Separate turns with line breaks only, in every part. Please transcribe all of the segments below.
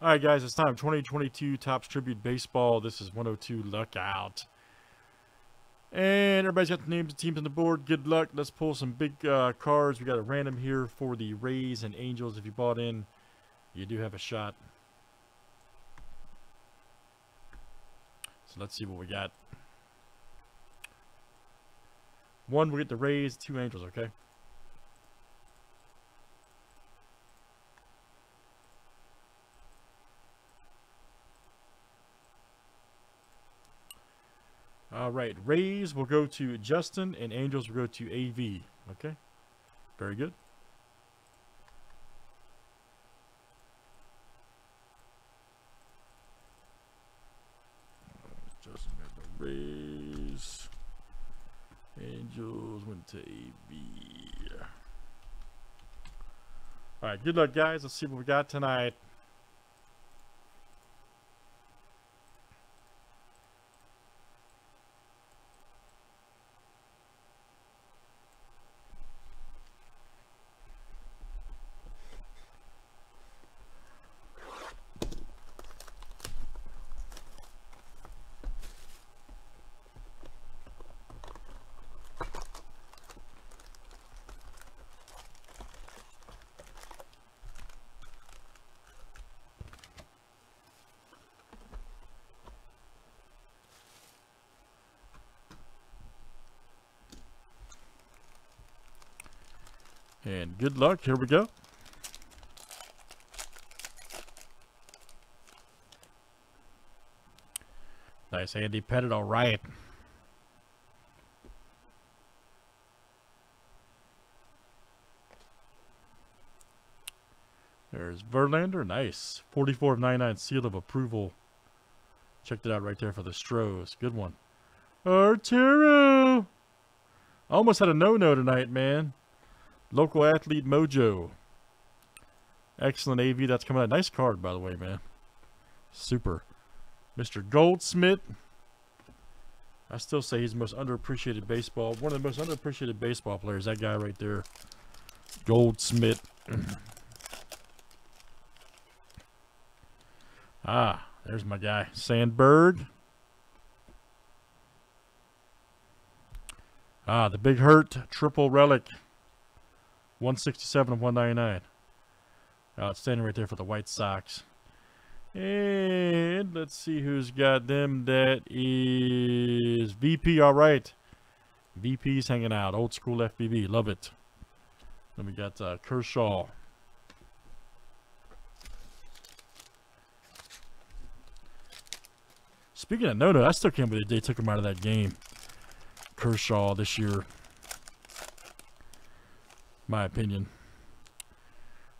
All right, guys, it's time. 2022 Topps Tribute Baseball. This is 102 Luck Out. And everybody's got the names of teams on the board. Good luck. Let's pull some big uh, cards. We got a random here for the Rays and Angels. If you bought in, you do have a shot. So let's see what we got. One, we get the Rays, two Angels, okay? All right, Rays will go to Justin, and Angels will go to AV. Okay, very good. Justin got the Rays. Angels went to AV. All right, good luck, guys. Let's see what we got tonight. And good luck. Here we go. Nice, Andy Pettitte. All right. There's Verlander. Nice. 44 of 99 seal of approval. Checked it out right there for the Stros. Good one. Arturo. Almost had a no-no tonight, man. Local Athlete Mojo. Excellent AV. That's coming out. Nice card, by the way, man. Super. Mr. Goldschmidt. I still say he's the most underappreciated baseball. One of the most underappreciated baseball players. That guy right there. Goldschmidt. ah, there's my guy. Sandberg. Ah, the Big Hurt triple relic. 167 of 199. Outstanding right there for the White Sox. And let's see who's got them. That is VP. All right. VP's hanging out. Old school FBB. Love it. Then we got uh, Kershaw. Speaking of no-no, I still can't believe they took him out of that game. Kershaw this year my opinion.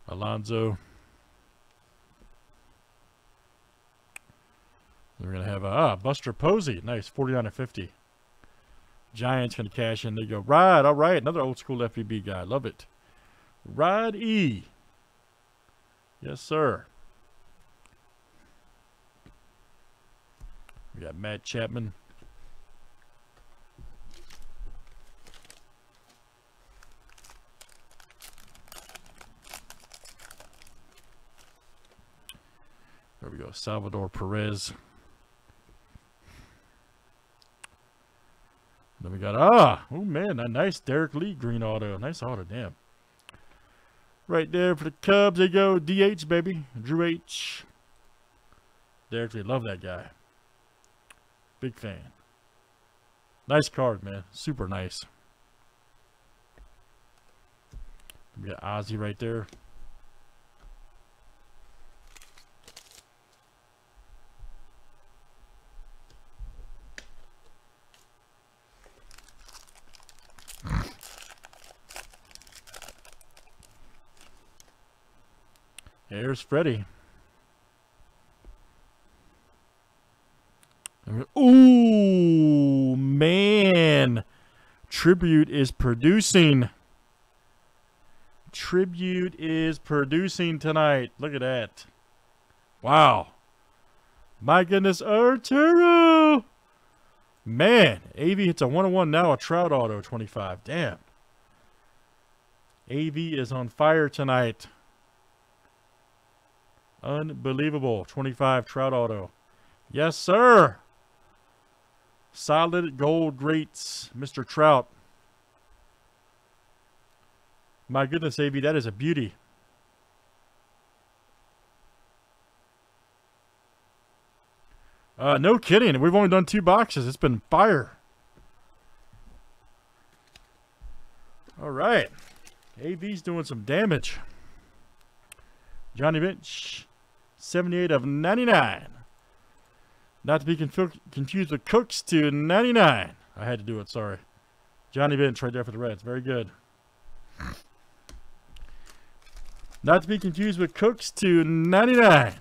Alonso. We're going to have a, ah, Buster Posey. Nice, 49 to 50. Giants going to cash in. They go, Rod, all right. Another old school FBB guy. Love it. Rod E. Yes, sir. We got Matt Chapman. Salvador Perez. Then we got, ah, oh man, a nice Derrek Lee green auto. Nice auto, damn. Right there for the Cubs, they go. DH, baby. Drew H. Derrek Lee, love that guy. Big fan. Nice card, man. Super nice. We got Ozzie right there. There's Freddie. Ooh, man. Tribute is producing. Tribute is producing tonight. Look at that. Wow. My goodness, Arturo. Man, AV hits a 101 now, a Trout Auto 25. Damn. AV is on fire tonight. Unbelievable. 25 Trout Auto. Yes, sir. Solid gold greats, Mr. Trout. My goodness, AV, that is a beauty. Uh, no kidding. We've only done two boxes. It's been fire. All right. AV's doing some damage. Johnny Bench, 78 of 99. Not to be confu confused with Cooks to 99. I had to do it, sorry. Johnny Bench right there for the Reds. Very good. Not to be confused with Cooks to 99.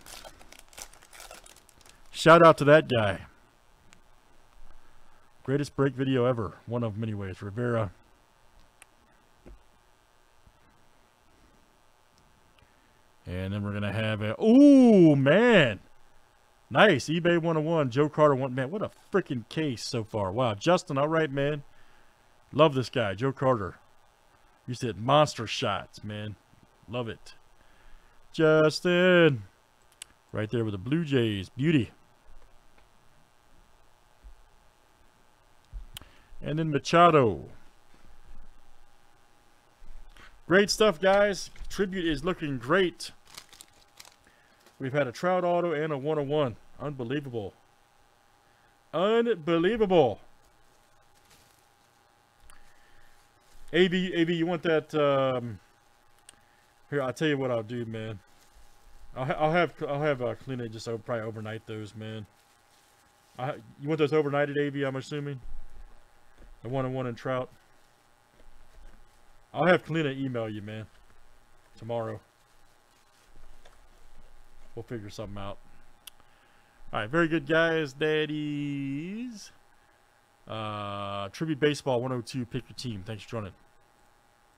Shout out to that guy. Greatest break video ever. One of many ways. Rivera. And then we're going to have a... Ooh, man. Nice. eBay 101. Joe Carter. One, man, what a freaking case so far. Wow. Justin, all right, man. Love this guy. Joe Carter. You said monster shots, man. Love it. Justin. Right there with the Blue Jays. Beauty. And then Machado. Great stuff, guys. Tribute is looking great. We've had a Trout Auto and a 101. Unbelievable. Unbelievable. AV, AV, you want that? Um, here, I'll tell you what I'll do, man. I'll, ha I'll have I'll have uh, clean just over, probably overnight those, man. I, you want those overnighted, AV? I'm assuming. The one and one in Trout. I'll have Kalina email you, man. Tomorrow. We'll figure something out. Alright, very good, guys. Daddies. Uh, Tribute Baseball 102. Pick your team. Thanks for joining.